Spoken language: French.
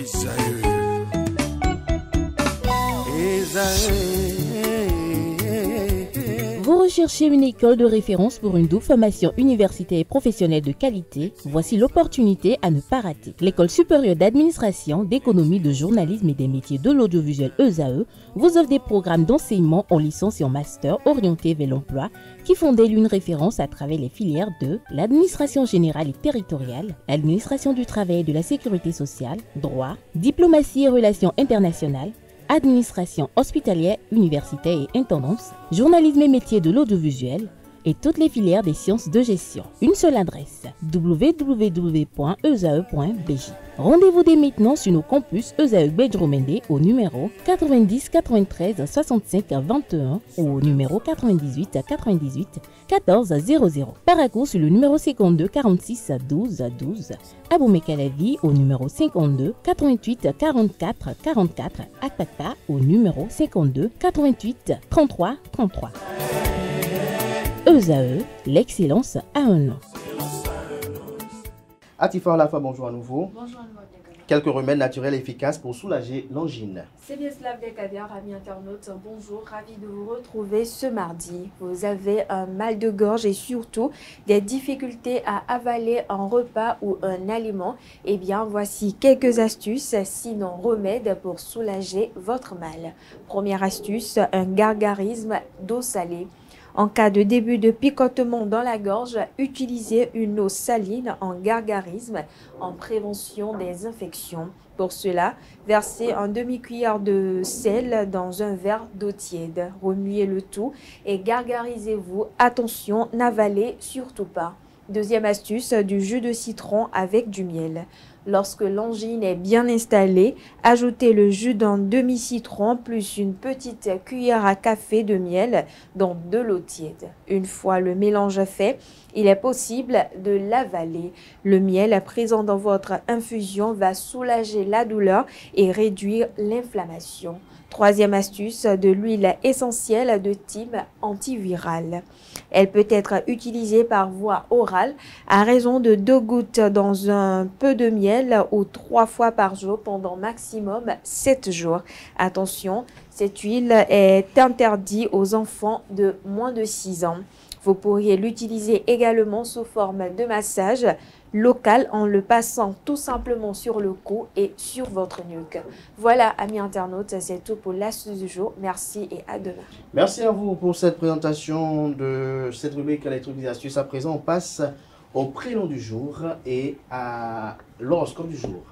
ezae ezae Vous recherchez une école de référence pour une double formation universitaire et professionnelle de qualité Voici l'opportunité à ne pas rater. L'École supérieure d'administration, d'économie, de journalisme et des métiers de l'audiovisuel ESAE vous offre des programmes d'enseignement en licence et en master orientés vers l'emploi qui font d'elle une référence à travers les filières de l'administration générale et territoriale, l'administration du travail et de la sécurité sociale, droit, diplomatie et relations internationales, administration hospitalière, universitaire et intendance, journalisme et métiers de l'audiovisuel, et toutes les filières des sciences de gestion. Une seule adresse www.esae.bj. Rendez-vous dès maintenant sur nos campus ESAE Bedromende au numéro 90 93 65 21 ou au numéro 98 98 14 00. Paracourt sur le numéro 52 46 12 12. Aboumé Calavi au numéro 52 88 44 44. Akpakpa au numéro 52 88 33 33. ESAE, l'excellence à un nom. Atifa la bonjour à nouveau? Bonjour Quelques remèdes naturels efficaces pour soulager l'angine. C'est bien cela, Abdelkader, amis internautes. Bonjour, ravi de vous retrouver ce mardi. Vous avez un mal de gorge et surtout des difficultés à avaler un repas ou un aliment. Eh bien, voici quelques astuces, sinon remèdes pour soulager votre mal. Première astuce, un gargarisme d'eau salée. En cas de début de picotement dans la gorge, utilisez une eau saline en gargarisme en prévention des infections. Pour cela, versez un demi-cuillère de sel dans un verre d'eau tiède. Remuez le tout et gargarisez-vous. Attention, n'avalez surtout pas. Deuxième astuce, du jus de citron avec du miel. Lorsque l'angine est bien installée, ajoutez le jus d'un demi-citron plus une petite cuillère à café de miel dans de l'eau tiède. Une fois le mélange fait, il est possible de l'avaler. Le miel présent dans votre infusion va soulager la douleur et réduire l'inflammation. Troisième astuce, de l'huile essentielle de type antiviral. Elle peut être utilisée par voie orale à raison de deux gouttes dans un peu de miel ou trois fois par jour pendant maximum 7 jours. Attention, cette huile est interdite aux enfants de moins de 6 ans. Vous pourriez l'utiliser également sous forme de massage local en le passant tout simplement sur le cou et sur votre nuque. Voilà, amis internautes, c'est tout pour l'astuce du jour. Merci et à demain. Merci à vous pour cette présentation de cette rubrique à des astuces. À présent, on passe au prénom du jour et à l'horoscope du jour.